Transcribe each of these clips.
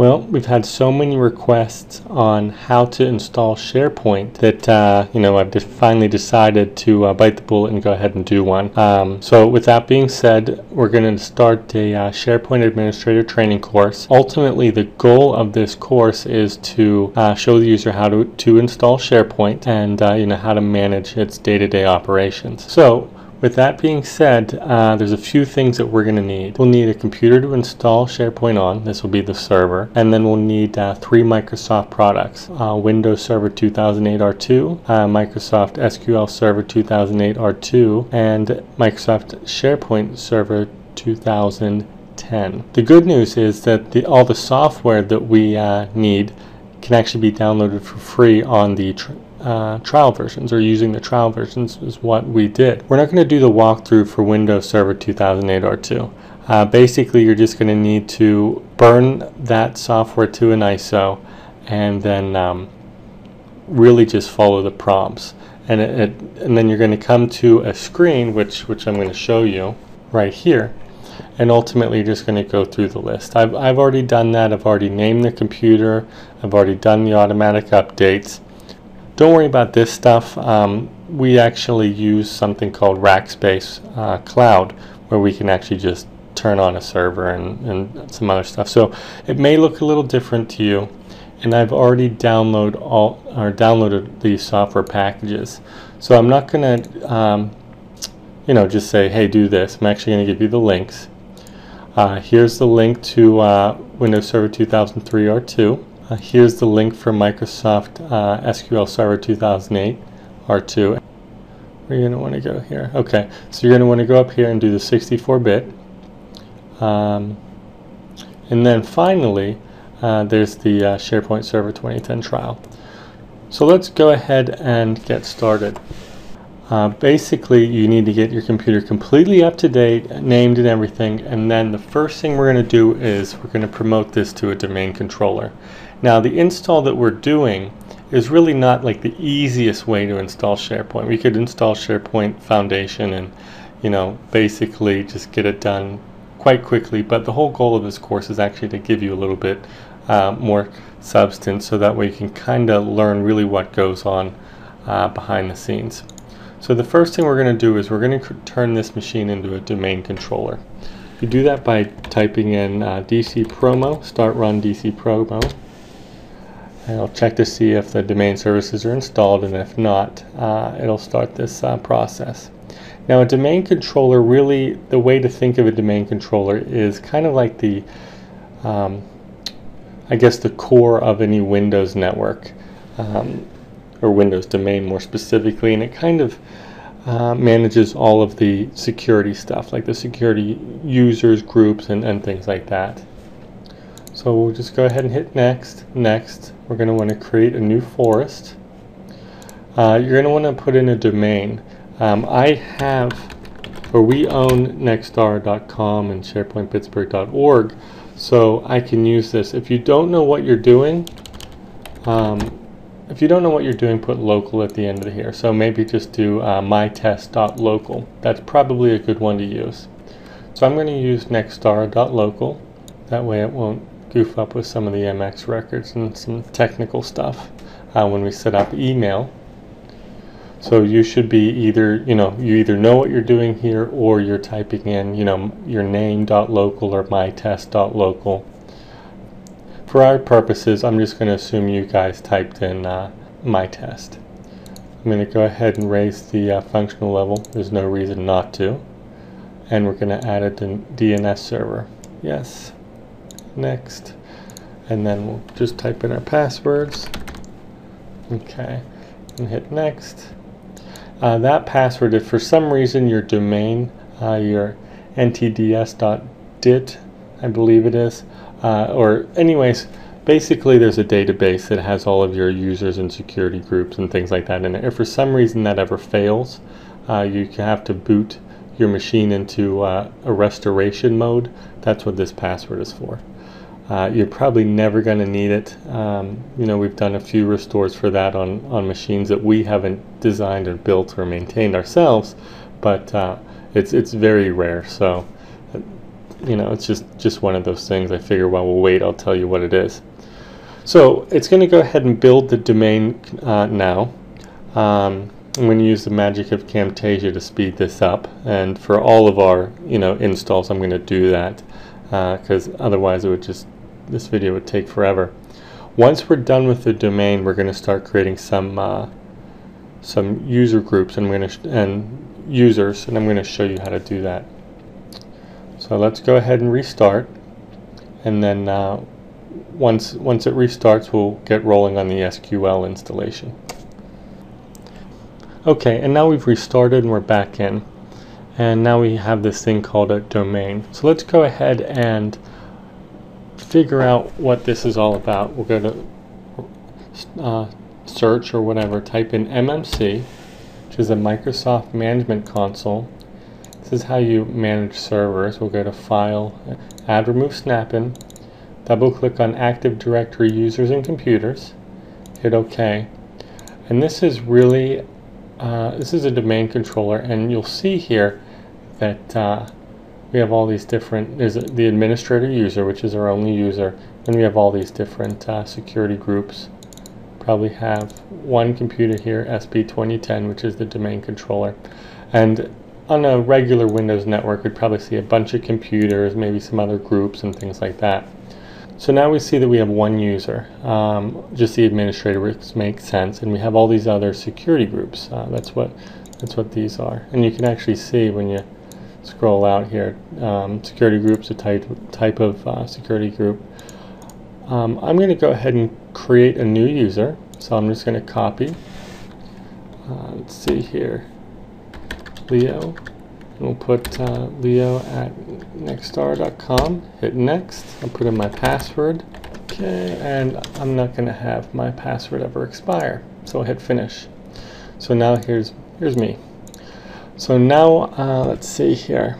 Well, we've had so many requests on how to install SharePoint that, uh, you know, I've finally decided to uh, bite the bullet and go ahead and do one. Um, so with that being said, we're going to start a uh, SharePoint Administrator training course. Ultimately, the goal of this course is to uh, show the user how to, to install SharePoint and, uh, you know, how to manage its day-to-day -day operations. So with that being said, uh, there's a few things that we're going to need. We'll need a computer to install SharePoint on. This will be the server. And then we'll need uh, three Microsoft products. Uh, Windows Server 2008 R2, uh, Microsoft SQL Server 2008 R2, and Microsoft SharePoint Server 2010. The good news is that the, all the software that we uh, need can actually be downloaded for free on the uh, trial versions or using the trial versions is what we did. We're not going to do the walkthrough for Windows Server 2008 R2. Uh, basically, you're just going to need to burn that software to an ISO and then um, really just follow the prompts. And, it, it, and then you're going to come to a screen, which, which I'm going to show you right here. And ultimately, you're just going to go through the list. I've, I've already done that. I've already named the computer. I've already done the automatic updates. Don't worry about this stuff. Um, we actually use something called Rackspace uh, Cloud where we can actually just turn on a server and, and some other stuff. So it may look a little different to you and I've already download all or downloaded these software packages. So I'm not going to um, you know just say hey do this. I'm actually going to give you the links. Uh, here's the link to uh, Windows Server 2003 R2. Uh, here's the link for Microsoft uh, SQL Server 2008 R2. Where you're going to want to go here. Okay, so you're going to want to go up here and do the 64-bit. Um, and then finally, uh, there's the uh, SharePoint Server 2010 trial. So let's go ahead and get started. Uh, basically, you need to get your computer completely up to date, named and everything, and then the first thing we're going to do is we're going to promote this to a domain controller. Now, the install that we're doing is really not like the easiest way to install SharePoint. We could install SharePoint Foundation and, you know, basically just get it done quite quickly, but the whole goal of this course is actually to give you a little bit uh, more substance so that way you can kind of learn really what goes on uh, behind the scenes. So the first thing we're going to do is we're going to turn this machine into a domain controller. You do that by typing in uh, DC promo, start run DC promo. And it'll check to see if the domain services are installed and if not, uh, it'll start this uh, process. Now a domain controller really, the way to think of a domain controller is kind of like the, um, I guess the core of any Windows network. Um, or Windows domain more specifically, and it kind of uh, manages all of the security stuff, like the security users, groups, and, and things like that. So we'll just go ahead and hit next. Next, we're going to want to create a new forest. Uh, you're going to want to put in a domain. Um, I have, or we own nextstar.com and sharepointpittsburgh.org, so I can use this. If you don't know what you're doing, um, if you don't know what you're doing, put local at the end of here. So maybe just do uh, mytest.local. That's probably a good one to use. So I'm going to use nextstar.local. That way it won't goof up with some of the MX records and some technical stuff uh, when we set up email. So you should be either, you know, you either know what you're doing here or you're typing in, you know, your name.local or mytest.local for our purposes, I'm just going to assume you guys typed in uh, my test. I'm going to go ahead and raise the uh, functional level. There's no reason not to. And we're going to add a DNS server. Yes. Next. And then we'll just type in our passwords. Okay. And hit next. Uh, that password, if for some reason your domain, uh, your ntds.dit, I believe it is, uh, or anyways, basically there's a database that has all of your users and security groups and things like that it. If for some reason that ever fails, uh, you have to boot your machine into uh, a restoration mode. That's what this password is for. Uh, you're probably never going to need it. Um, you know, we've done a few restores for that on, on machines that we haven't designed or built or maintained ourselves, but uh, it's, it's very rare. So you know, it's just, just one of those things. I figure while we'll wait, I'll tell you what it is. So it's going to go ahead and build the domain uh, now. Um, I'm going to use the magic of Camtasia to speed this up. And for all of our, you know, installs, I'm going to do that because uh, otherwise it would just, this video would take forever. Once we're done with the domain, we're going to start creating some uh, some user groups and going to and users, and I'm going to show you how to do that. So let's go ahead and restart, and then uh, once once it restarts, we'll get rolling on the SQL installation. Okay, and now we've restarted and we're back in. And now we have this thing called a domain. So let's go ahead and figure out what this is all about. We'll go to uh, search or whatever, type in MMC, which is a Microsoft Management Console. This is how you manage servers. We'll go to File, Add Remove Snap-in, double click on Active Directory Users and Computers, hit OK. And this is really uh, this is a domain controller and you'll see here that uh, we have all these different, there's the administrator user which is our only user and we have all these different uh, security groups. Probably have one computer here, SP2010 which is the domain controller and on a regular Windows network we'd probably see a bunch of computers, maybe some other groups and things like that. So now we see that we have one user, um, just the administrator, which makes sense, and we have all these other security groups. Uh, that's what that's what these are, and you can actually see when you scroll out here, um, security groups, a type type of uh, security group. Um, I'm going to go ahead and create a new user, so I'm just going to copy. Uh, let's see here, Leo. We'll put uh, leo at nextstar.com. hit next, I'll put in my password, okay, and I'm not going to have my password ever expire, so I'll hit finish. So now here's, here's me. So now, uh, let's see here,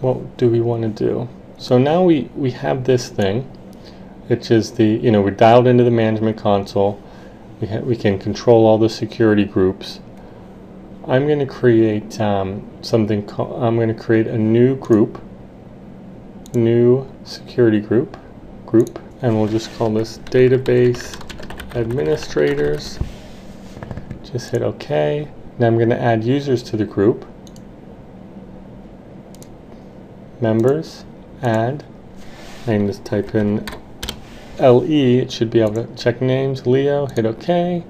what do we want to do? So now we, we have this thing, which is the, you know, we're dialed into the management console, we, we can control all the security groups, I'm going to create um, something I'm going to create a new group, new security group, group, and we'll just call this database administrators. Just hit OK. Now I'm going to add users to the group. Members, add. I can just type in LE, it should be able to check names, Leo, hit OK.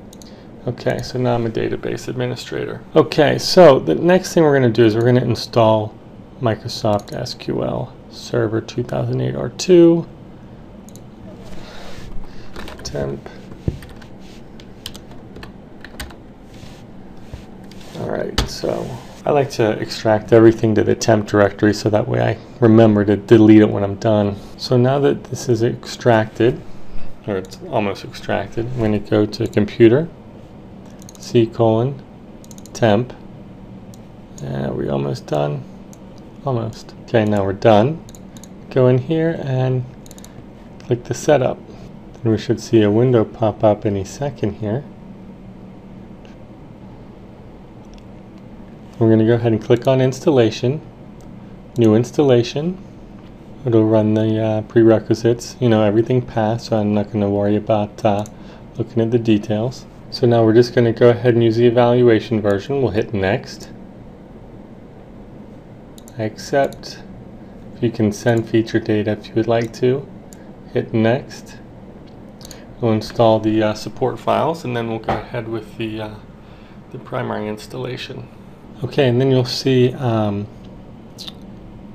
Okay, so now I'm a database administrator. Okay, so the next thing we're going to do is we're going to install Microsoft SQL Server 2008 R2 temp. Alright, so I like to extract everything to the temp directory so that way I remember to delete it when I'm done. So now that this is extracted, or it's almost extracted, I'm going to go to computer C colon temp. And we almost done? Almost. Okay, now we're done. Go in here and click the setup. Then we should see a window pop up any second here. We're going to go ahead and click on installation. New installation. It'll run the uh, prerequisites. You know, everything passed, so I'm not going to worry about uh, looking at the details. So now we're just going to go ahead and use the evaluation version. We'll hit next. I accept. If you can send feature data if you would like to. Hit next. We'll install the uh, support files and then we'll go ahead with the, uh, the primary installation. Okay, and then you'll see um,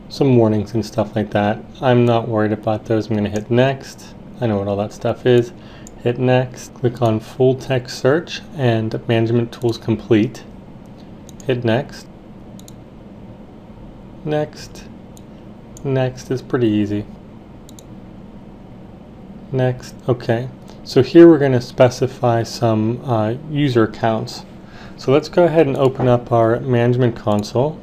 some warnings and stuff like that. I'm not worried about those. I'm going to hit next. I know what all that stuff is. Hit next, click on full text search and management tools complete. Hit next. Next. Next is pretty easy. Next. Okay. So here we're going to specify some uh, user accounts. So let's go ahead and open up our management console.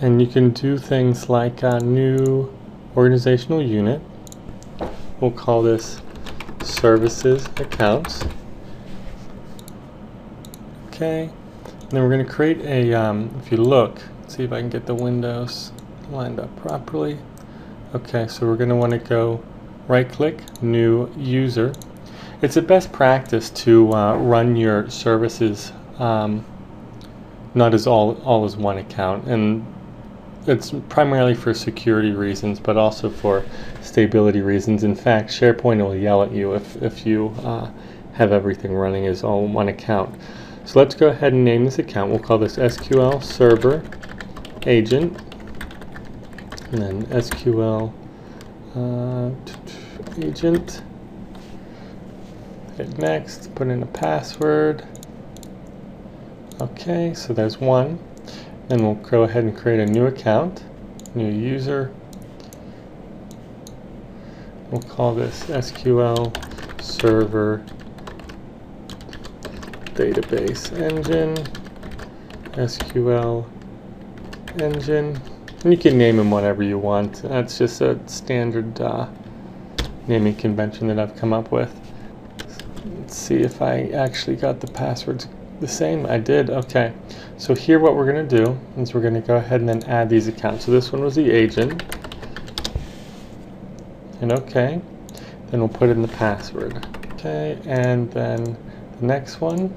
And you can do things like a new organizational unit. We'll call this services accounts. Okay, and then we're going to create a, um, if you look, see if I can get the windows lined up properly. Okay, so we're going to want to go right click, new user. It's a best practice to uh, run your services um, not as all, all as one account. And it's primarily for security reasons, but also for stability reasons. In fact, SharePoint will yell at you if, if you uh, have everything running as all one account. So let's go ahead and name this account. We'll call this SQL Server Agent, and then SQL uh, Agent. Hit next, put in a password. Okay, so there's one. Then we'll go ahead and create a new account, new user. We'll call this SQL Server Database Engine, SQL Engine. And you can name them whatever you want. That's just a standard uh, naming convention that I've come up with. Let's see if I actually got the passwords the same. I did. Okay. So here what we're going to do is we're going to go ahead and then add these accounts. So this one was the agent. And okay. Then we'll put in the password. Okay. And then the next one.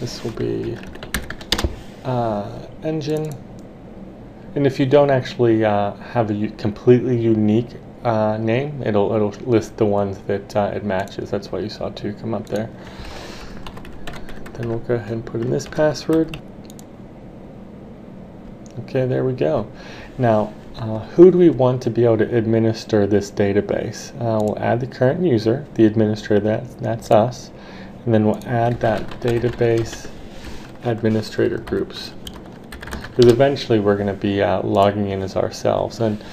This will be uh, engine. And if you don't actually uh, have a completely unique uh, name, it'll it'll list the ones that uh, it matches. That's why you saw two come up there. Then we'll go ahead and put in this password. Okay, there we go. Now, uh, who do we want to be able to administer this database? Uh, we'll add the current user, the administrator, that, that's us, and then we'll add that database administrator groups. Because eventually we're going to be uh, logging in as ourselves. And,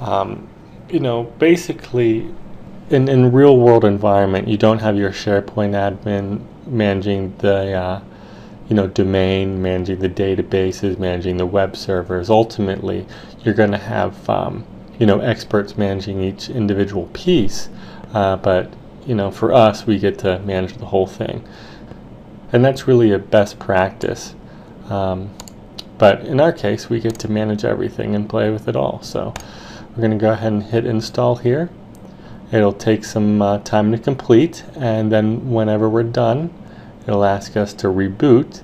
um, you know, basically, in, in real world environment, you don't have your SharePoint admin managing the uh, you know domain, managing the databases, managing the web servers. Ultimately, you're going to have um, you know experts managing each individual piece, uh, but you know for us, we get to manage the whole thing, and that's really a best practice. Um, but in our case, we get to manage everything and play with it all. So we're going to go ahead and hit install here. It'll take some uh, time to complete and then whenever we're done it'll ask us to reboot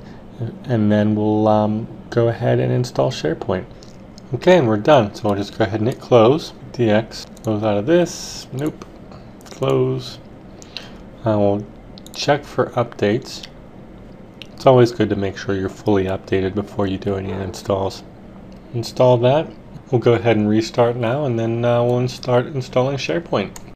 and then we'll um, go ahead and install SharePoint. Okay, and we're done. So I'll just go ahead and hit close. DX close out of this. Nope. Close. I will check for updates. It's always good to make sure you're fully updated before you do any installs. Install that. We'll go ahead and restart now and then uh, we'll start installing SharePoint.